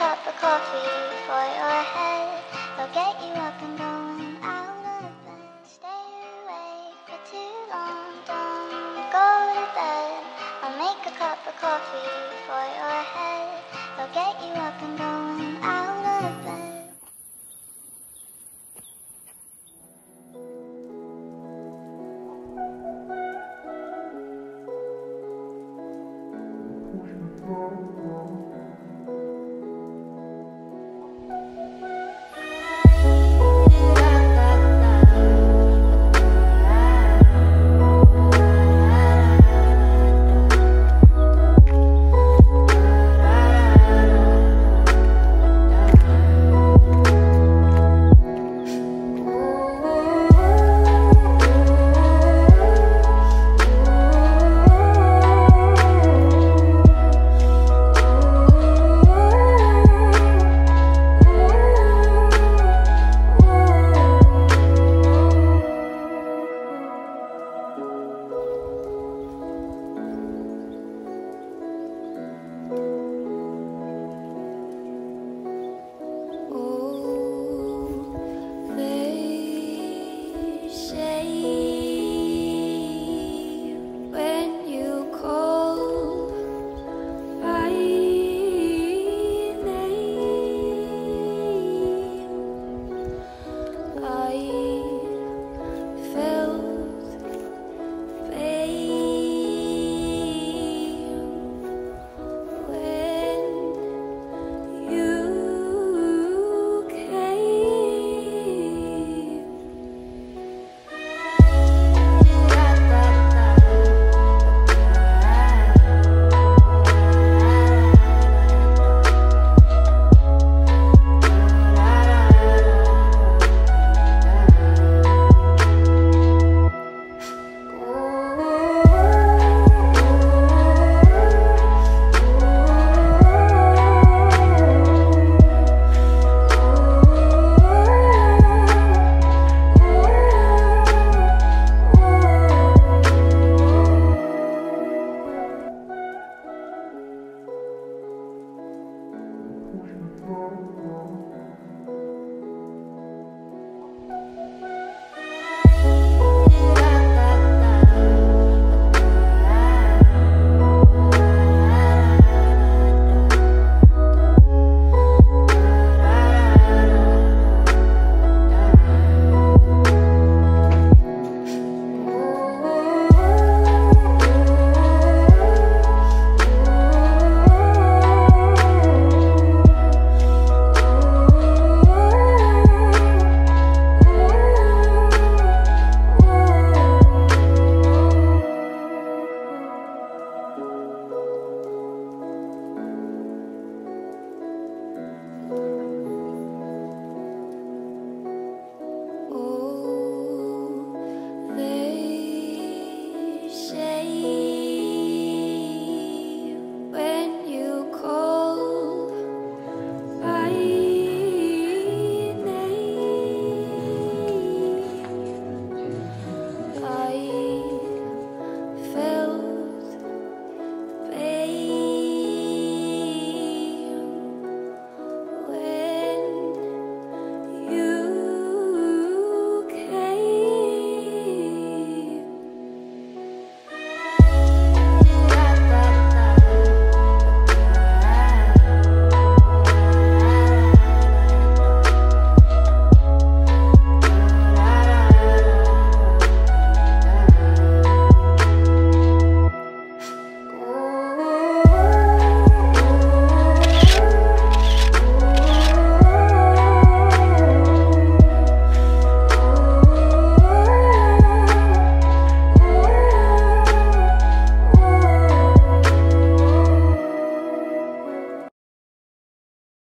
cup of coffee for your head. They'll get you up and going out of bed. Stay awake for too long, don't go to bed. I'll make a cup of coffee for your head. They'll get you up and going out of bed. Thank